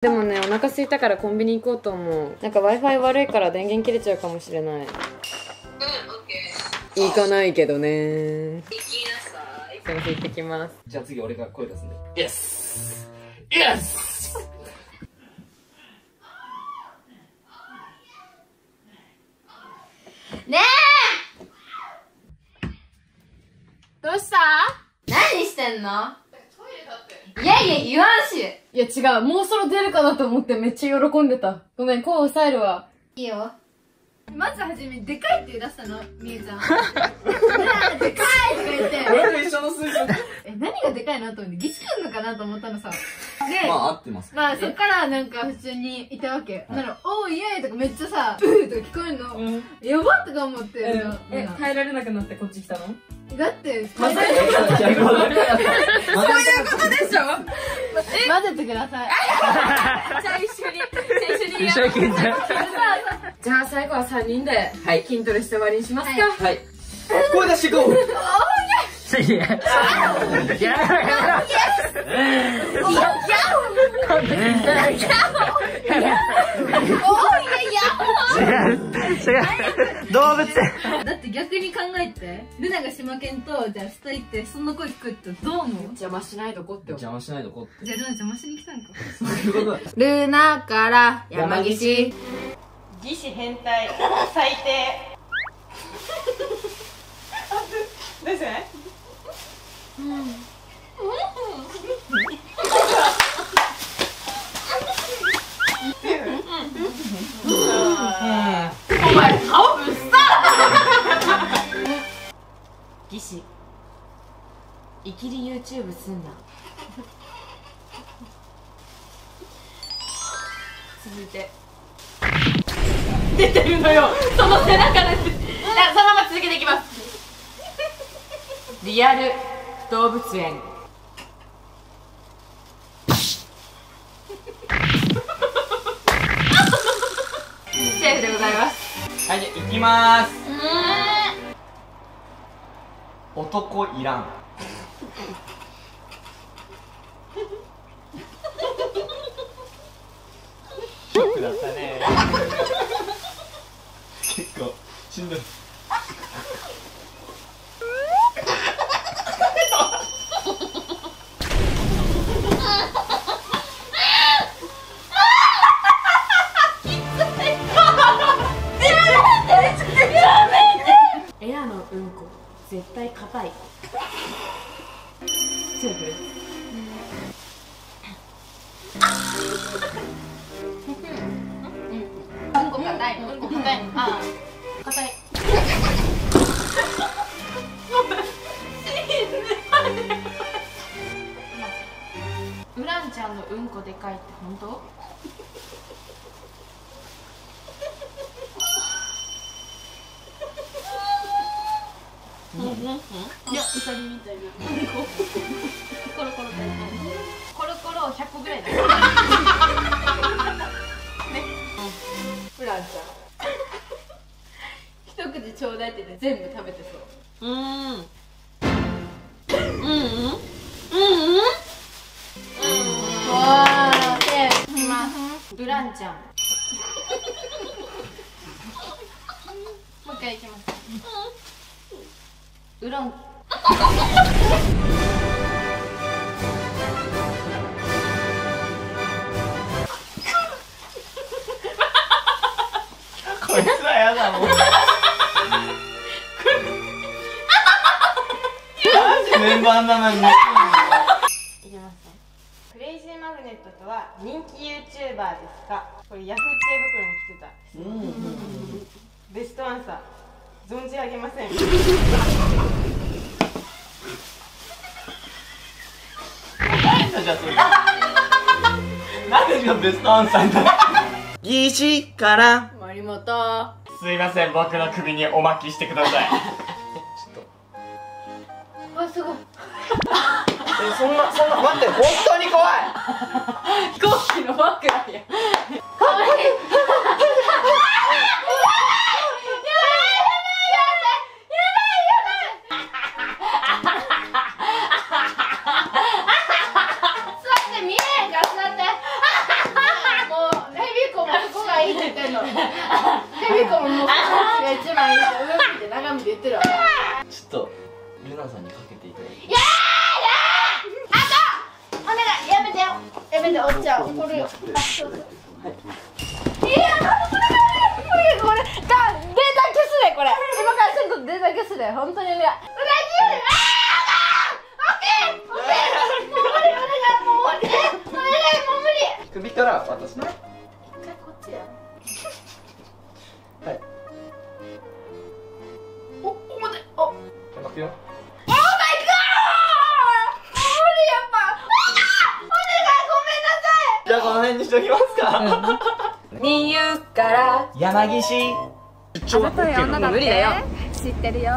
でもねお腹空いたからコンビニ行こうと思う。なんか w i f i 悪いから電源切れちゃうかもしれない。うん、オッケ行かないけどね。ー。行きなさい。すいません行ってきます。じゃあ次俺が声出すんで。イエスイエスねえ！どうした？何してんの？いやいや言わんし。いや違う。もうそろ出るかなと思ってめっちゃ喜んでた。ごめん声抑えるわ。いいよ。まずはじめでかいって言い出したのみゆちゃん。でかいとか言って。俺と一緒の水準。え何がでかいなと思ってぎしくんのかなと思ったのさ。でまあ合ってます。まあそっからなんか普通にいたわけ。なら、おーイエーイとかめっちゃさ、ブーとか聞こえるの。うん。やばとか思って。え耐えられなくなってこっち来たの？だって、混ぜ混ぜそういうことでしょ？混ぜてください。じゃあ一緒に。一緒にじゃあ最後は3人ではい。筋トレして終わりにしますか、はい。声出していこういや。や違う。違う。動物園だって逆に考えて、ルナが島犬と、じゃあ下行って、そんな声聞くってどう思う？邪魔しないとこって邪魔しないでこうって。じゃあルナ邪魔しに来たんか。そういうことだ。ルナから山岸。義士変態、最低。ですね。義イキリ YouTube すんな。続いて。出てるのよ。その背中で。そのまま続けていきます。リアル。動物園。セーフでございます。はいじゃあ行きまーす男いらんショックだったね。結構しんどい。エアのうんこ絶対硬いセーフですうん。こ硬い。うん。こ硬い。ああ。硬い。ウランちゃん。のうん。こでかいって本当いや、ウサギみたいな。コロコロ。コロコロ。100個ぐらいだ。ね。フランちゃん。一口ちょうだいって言って全部食べてそう。うーん。うん。うん。うん。わー、で、まあ、ウランちゃん。もう一回いきます。ウランこいつはやだもんマジメンバーなのにいきますね。クレイジーマグネットとは人気 YouTuber ですか？これヤフー知恵袋に来てた。ベストアンサー。存じ上げません。じゃあそれなんでがベストアンサーだ義士から森本。すいません僕の首におまきしてくださいわ、すごい。えそんなそんな待って本当に怖いちょっとルナさんにかけていただいて。お願いやめて。よやめて。おっちゃん。怒るよあそうそういやなんでこれこれこれがデータ消すねこれ今からすぐデータ消すね本当にお願い裏切るあーオッケーオッケーもう無理お願いもうお願いお願いもう無理首から私ねじゃあこの辺にしときますか。に言うから。山岸。あざとい女だって無理だよ。知ってるよ。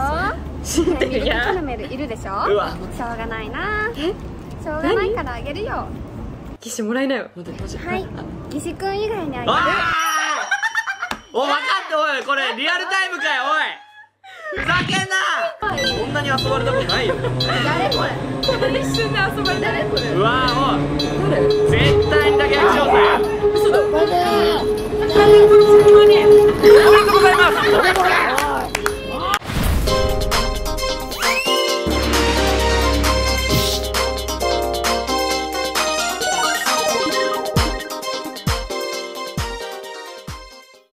知ってるよ。ミルクキャラメルいるでしょ。うわ。しょうがないな。しょうがないからあげるよ。キッシュもらいなよ。はい。西くん以外にあげる。お分かっておいこれリアルタイムかよおいふざけんな！こんなに遊ばれたことないよ。誰これ？この一瞬で遊ばれ誰これ？うわおい。絶対にだけやしようぜ。嘘だ。マジおめでとうございます